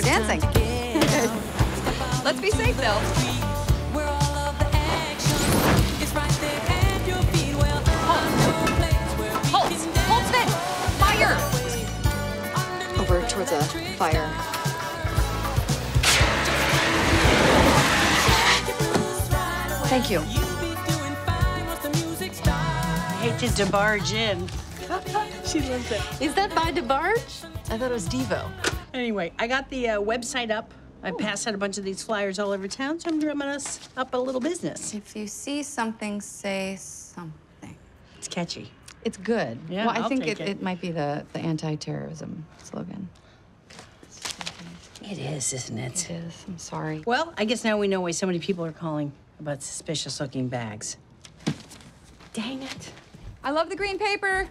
dancing. Let's be safe, though. Halt! Holtzmann! Fire! Over towards a fire. Thank you. I hate to debarge in. she loves it. Is that by DeBarge? I thought it was Devo. Anyway, I got the uh, website up. I passed out a bunch of these flyers all over town, so I'm drumming us up a little business. If you see something, say something. It's catchy. It's good. Yeah, well, I I'll think take it, it. it might be the, the anti-terrorism slogan. It is, isn't it? It is. I'm sorry. Well, I guess now we know why so many people are calling about suspicious looking bags. Dang it. I love the green paper.